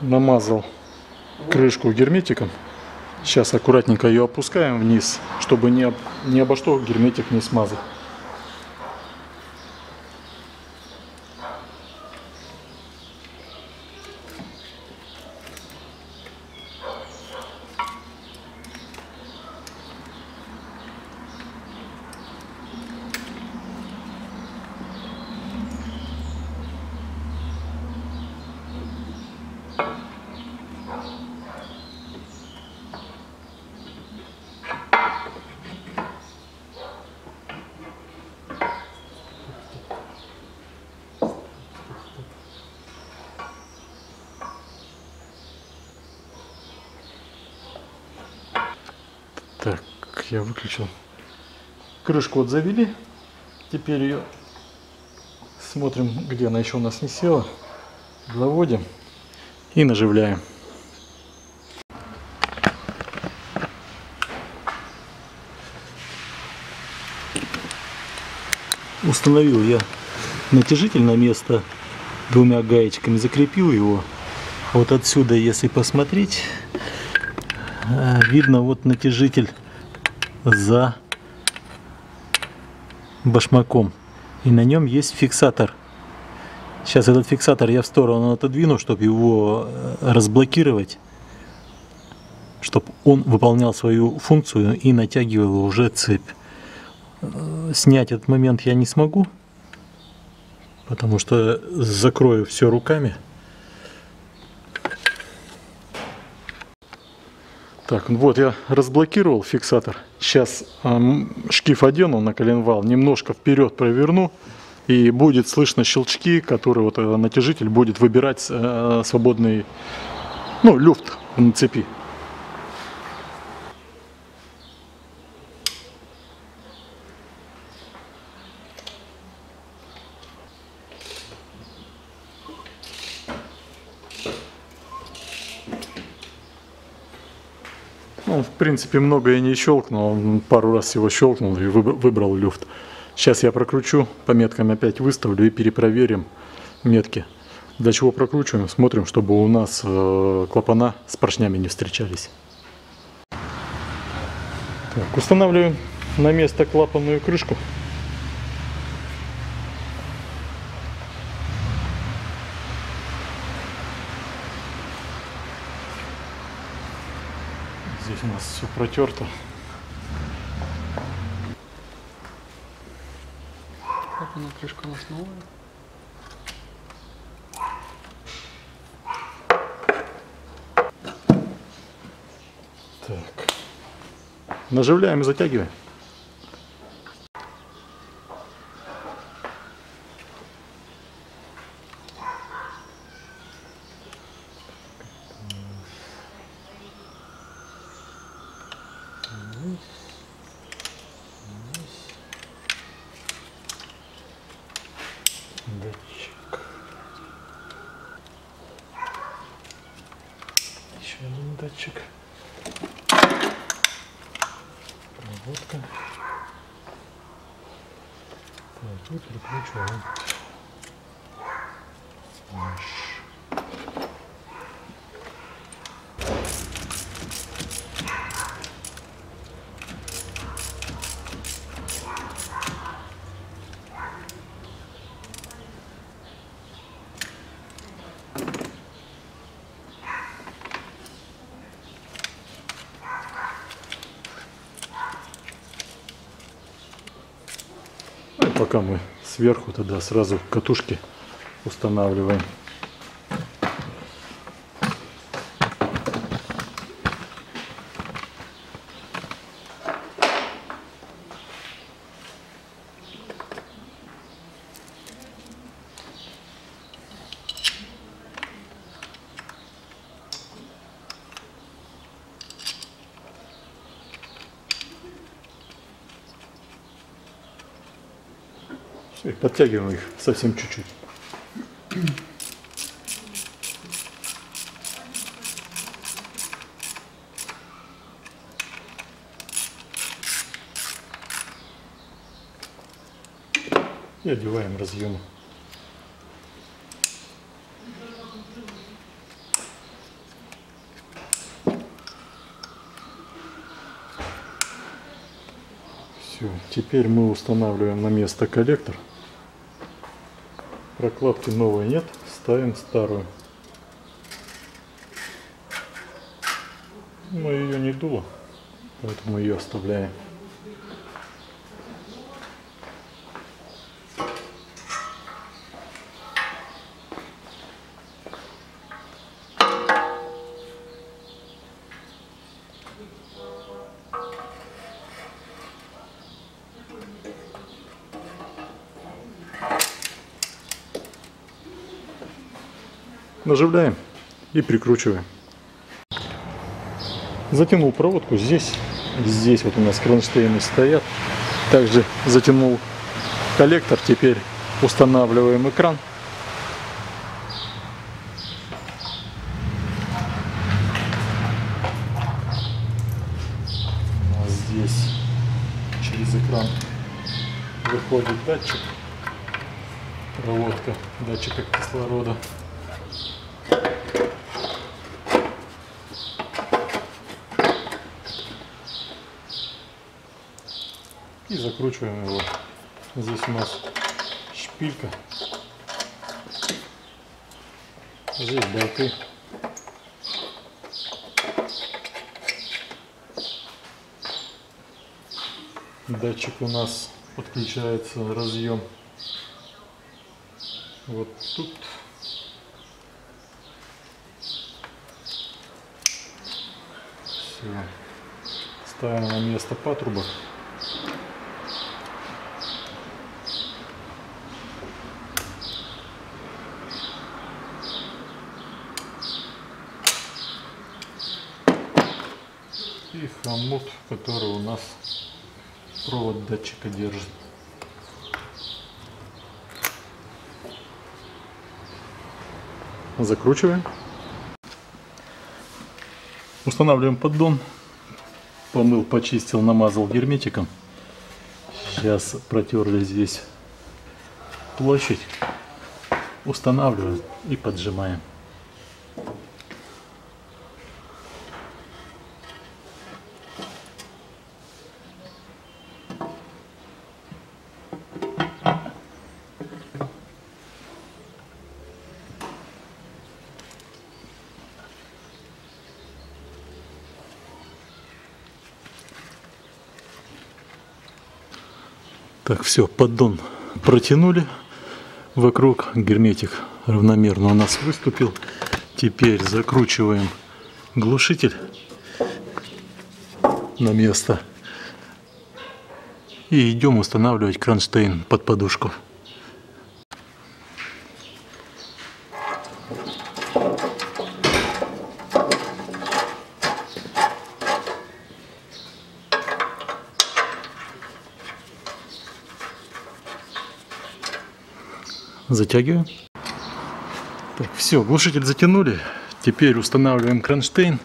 намазал крышку герметиком. Сейчас аккуратненько ее опускаем вниз, чтобы ни, об- ни обо что герметик не смазать. Так, я выключил. Крышку вот завели. Теперь ее смотрим, где она еще у нас не села. Заводим и наживляем. Установил я натяжитель на место двумя гаечками, закрепил его. Вот отсюда, если посмотреть, а, видно вот натяжитель за башмаком. И на нем есть фиксатор. Сейчас этот фиксатор я в сторону отодвину, чтобы его э, разблокировать. Чтобы он выполнял свою функцию и натягивал уже цепь. Э, Снять этот момент я не смогу, потому что закрою все руками. Так, ну вот я разблокировал фиксатор. Сейчас эм, шкив одену на коленвал, немножко вперед проверну, и будет слышно щелчки, которые вот натяжитель будет выбирать э, свободный, ну, люфт на цепи. Ну, в принципе, много я не щелкнул, пару раз всего щелкнул и выбр- выбрал люфт. Сейчас я прокручу, по меткам опять выставлю и перепроверим метки. Для чего прокручиваем? Смотрим, чтобы у нас э, клапана с поршнями не встречались. Так, устанавливаем на место клапанную крышку. Здесь у нас все протерто. Крышка у нас новая. Так. Наживляем и затягиваем. Датчик. Еще один датчик. Проводка. Так, и прикручиваем. Наш. Пока мы сверху тогда сразу катушки устанавливаем. И подтягиваем их совсем чуть-чуть. И одеваем разъемы. Все, теперь мы устанавливаем на место коллектор. Прокладки новой нет, ставим старую. Мы ее не дуло, поэтому ее оставляем. Наживляем и прикручиваем. Затянул проводку здесь. Здесь вот у нас кронштейны стоят. Также затянул коллектор. Теперь устанавливаем экран. Здесь через экран выходит датчик. Проводка датчика кислорода. И закручиваем его. Здесь у нас шпилька. Здесь болты. Датчик у нас подключается разъем вот тут. Все. Ставим на место патрубок. и хомут, который у нас провод датчика держит. Закручиваем. Устанавливаем поддон. Помыл, почистил, намазал герметиком. Сейчас протерли здесь площадь. Устанавливаем и поджимаем. Так, все, поддон протянули вокруг, герметик равномерно у нас выступил. Теперь закручиваем глушитель на место и идем устанавливать кронштейн под подушку. Затягиваем. Так, все, глушитель затянули. Теперь устанавливаем кронштейн.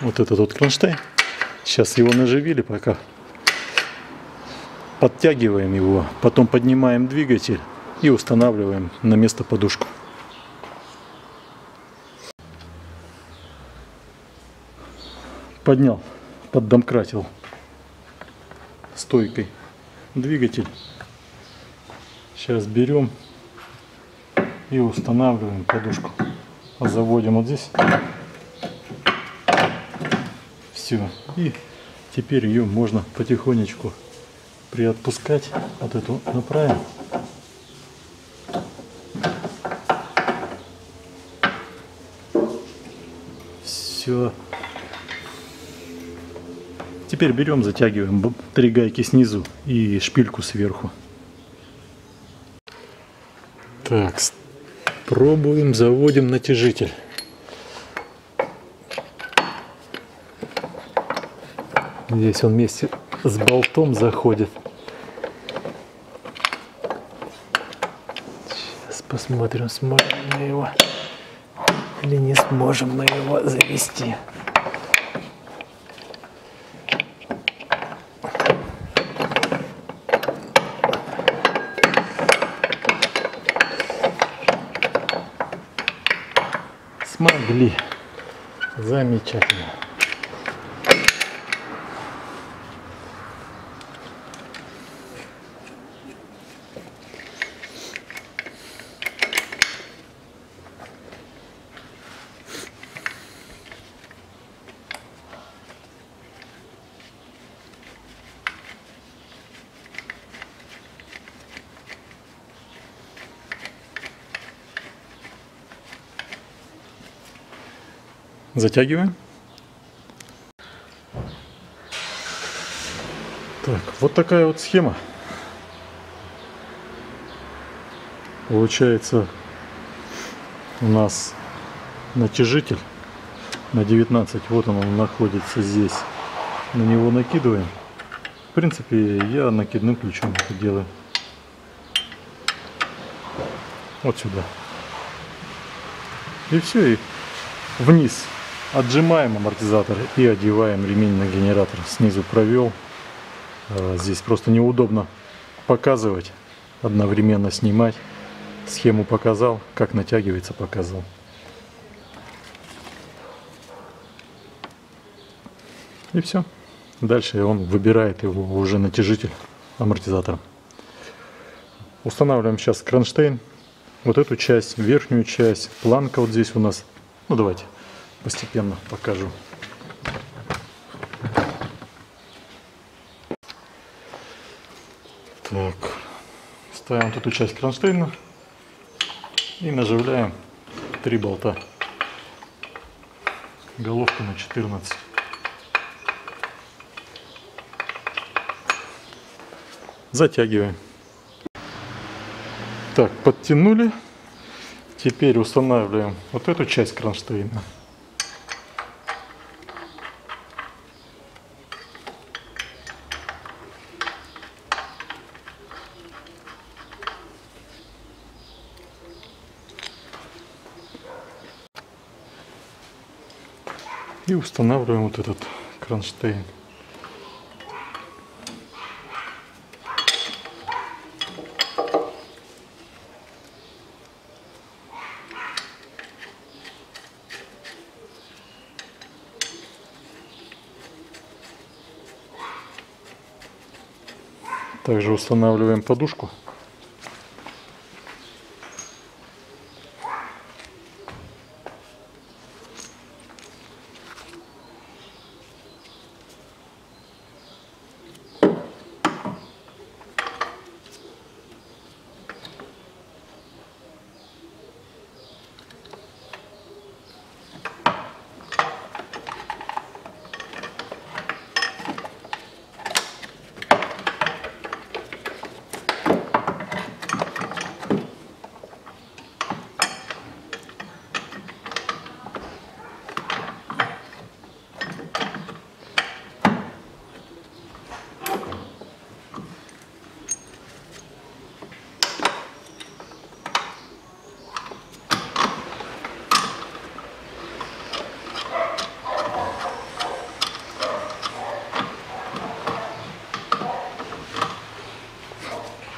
Вот этот вот кронштейн. Сейчас его наживили пока. Подтягиваем его, потом поднимаем двигатель и устанавливаем на место подушку. Поднял, поддомкратил стойкой двигатель. Сейчас берем и устанавливаем подушку. Заводим вот здесь. Все. И теперь ее можно потихонечку приотпускать. Вот эту направим. Все. Теперь берем, затягиваем три гайки снизу и шпильку сверху. Так, пробуем, заводим натяжитель. Здесь он вместе с болтом заходит. Сейчас посмотрим, сможем мы его или не сможем мы его завести. Смогли. Замечательно. Затягиваем. Так, вот такая вот схема. Получается у нас натяжитель на 19. Вот он, он находится здесь. На него накидываем. В принципе, я накидным ключом это делаю. Вот сюда. И все, и вниз отжимаем амортизатор и одеваем ремень на генератор. Снизу провел. А, Здесь просто неудобно показывать, одновременно снимать. Схему показал, как натягивается, показал. И все. Дальше он выбирает его уже натяжитель амортизатора. Устанавливаем сейчас кронштейн. Вот эту часть, верхнюю часть, планка вот здесь у нас. Ну давайте постепенно покажу. Так, ставим вот эту часть кронштейна и наживляем три болта. Головка на 14. Затягиваем. Так, подтянули. Теперь устанавливаем вот эту часть кронштейна. И устанавливаем вот этот кронштейн. Также устанавливаем подушку.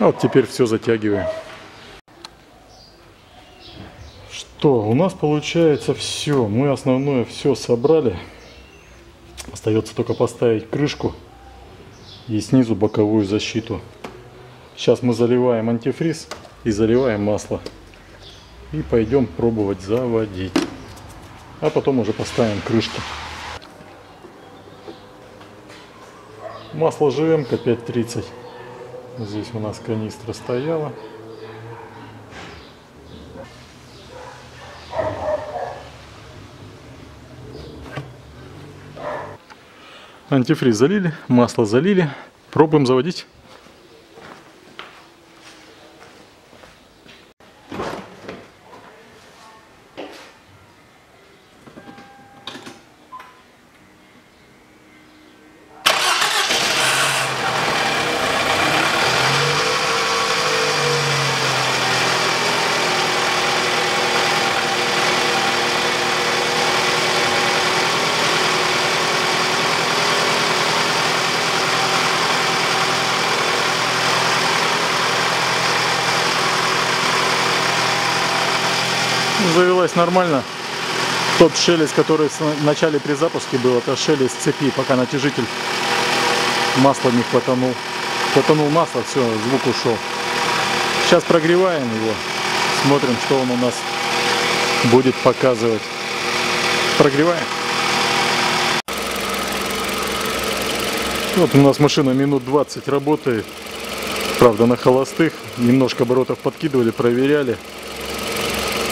А вот теперь все затягиваем. Что, у нас получается все. Мы основное все собрали. Остается только поставить крышку и снизу боковую защиту. Сейчас мы заливаем антифриз и заливаем масло. И пойдем пробовать заводить. А потом уже поставим крышку. Масло ЖМК 530. Здесь у нас канистра стояла. Антифриз залили, масло залили. Пробуем заводить. Завелась нормально. Тот шелест, который в начале при запуске был, это шелест цепи, пока натяжитель масла не хватанул. Хватанул масло, все, звук ушел. Сейчас прогреваем его, смотрим, что он у нас будет показывать. Прогреваем. Вот у нас машина минут 20 работает. Правда, на холостых. Немножко оборотов подкидывали, проверяли.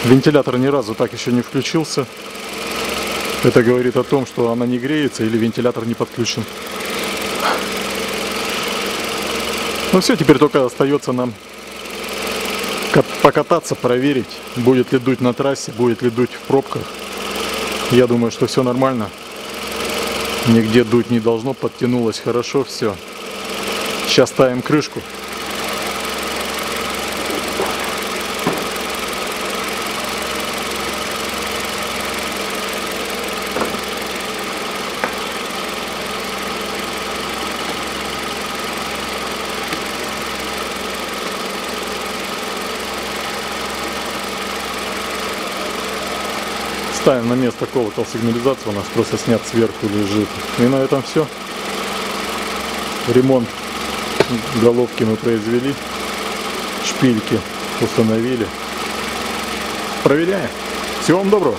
Вентилятор ни разу так еще не включился. Это говорит о том, что она не греется или вентилятор не подключен. Ну все, теперь только остается нам кат- покататься, проверить, будет ли дуть на трассе, будет ли дуть в пробках. Я думаю, что все нормально. Нигде дуть не должно, подтянулось хорошо все. Сейчас ставим крышку. Ставим на место колокол сигнализации, у нас просто снят сверху лежит. И на этом все. Ремонт головки мы произвели, шпильки установили. Проверяем. Всего вам доброго.